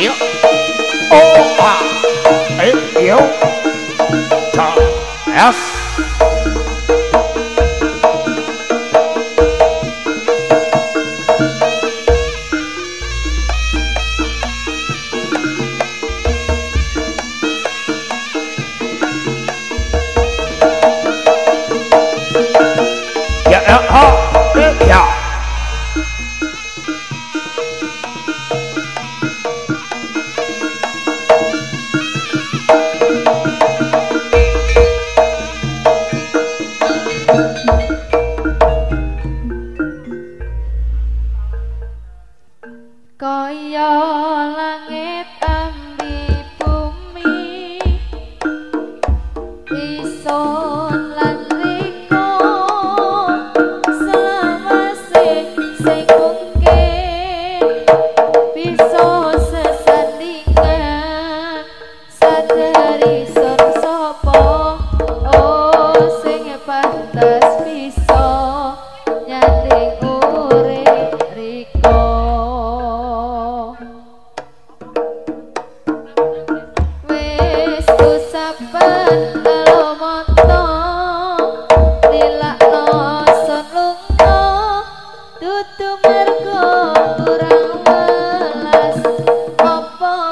行。欧巴，哎呦，张 S。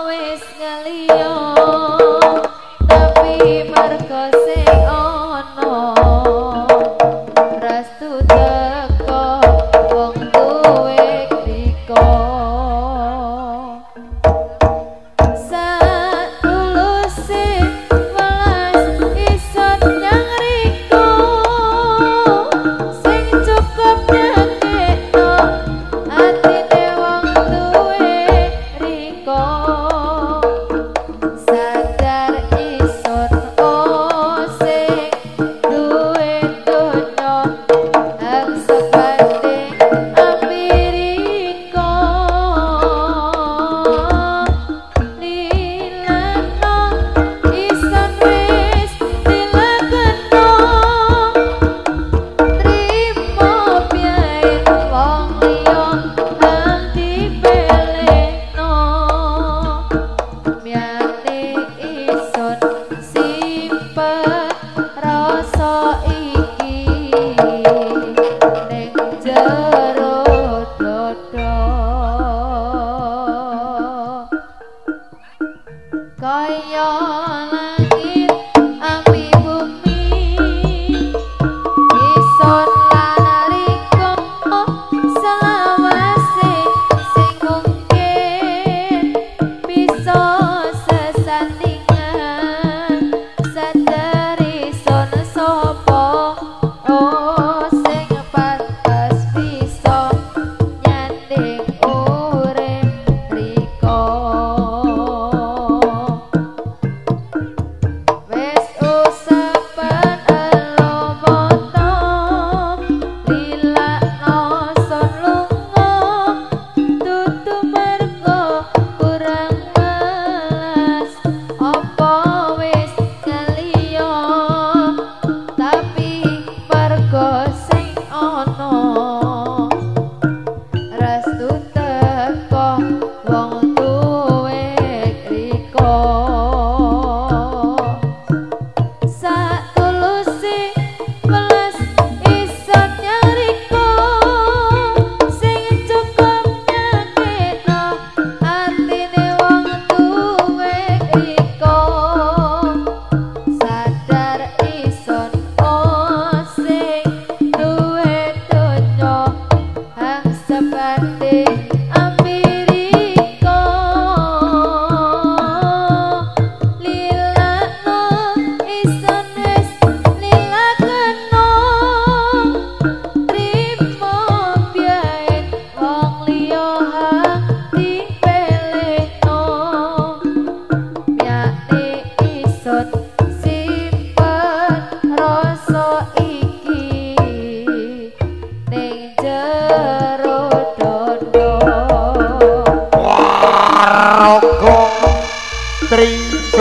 wis ngeliyo on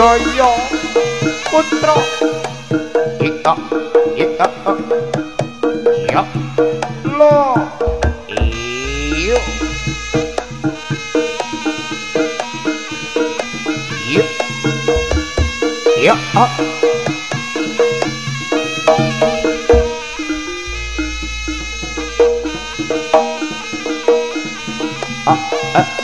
Jaya Putra. Ita Ita Ya. Lo Iyo. Iyo Ya Ah. Ah Ah.